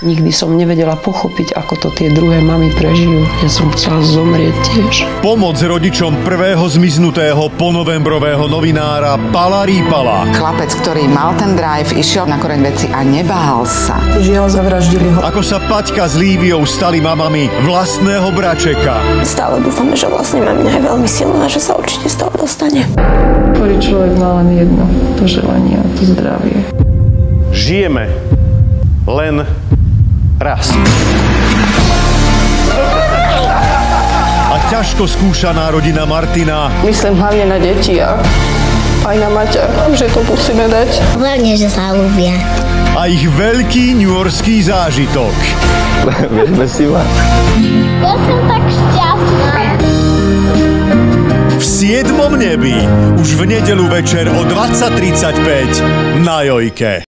Nikdy som nevedela pochopiť, ako to tie druhé mamy prežijú. Ja som chcela zomrieť tiež. Pomoc rodičom prvého zmiznutého ponovembrového novinára Pala Rípala. Chlapec, ktorý mal ten drive, išiel na koreň veci a nebáhal sa. Žiaľ, zavraždili ho. Ako sa Paťka s Líviou stali mamami vlastného bračeka. Stále dúfame, že vlastne mamina je veľmi silná, že sa určite z toho dostane. Ktorý človek má len jedno, to želanie a to zdravie. Žijeme len raz. A ťažko skúšaná rodina Martina Myslím hlavne na deti a aj na Maťa, že to musíme dať. Hlavne, že sa ľúbia. a ich veľký ňuorský zážitok. Vieme si ma. Ja som tak šťastná. V siedmom nebi už v nedelu večer o 20.35 na Jojke.